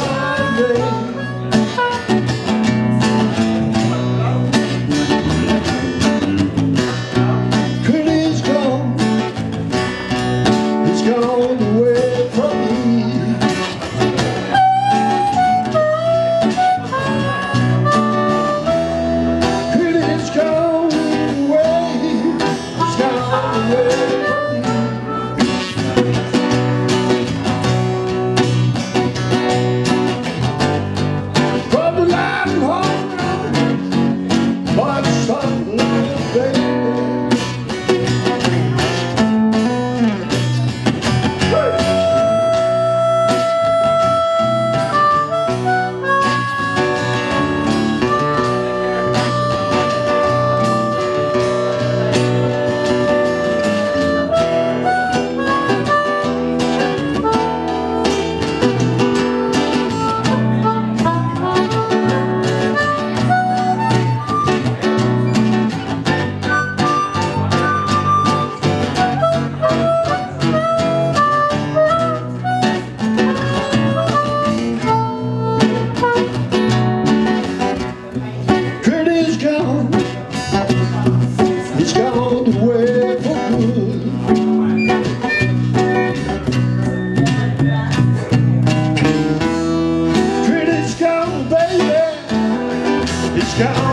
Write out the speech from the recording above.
time life.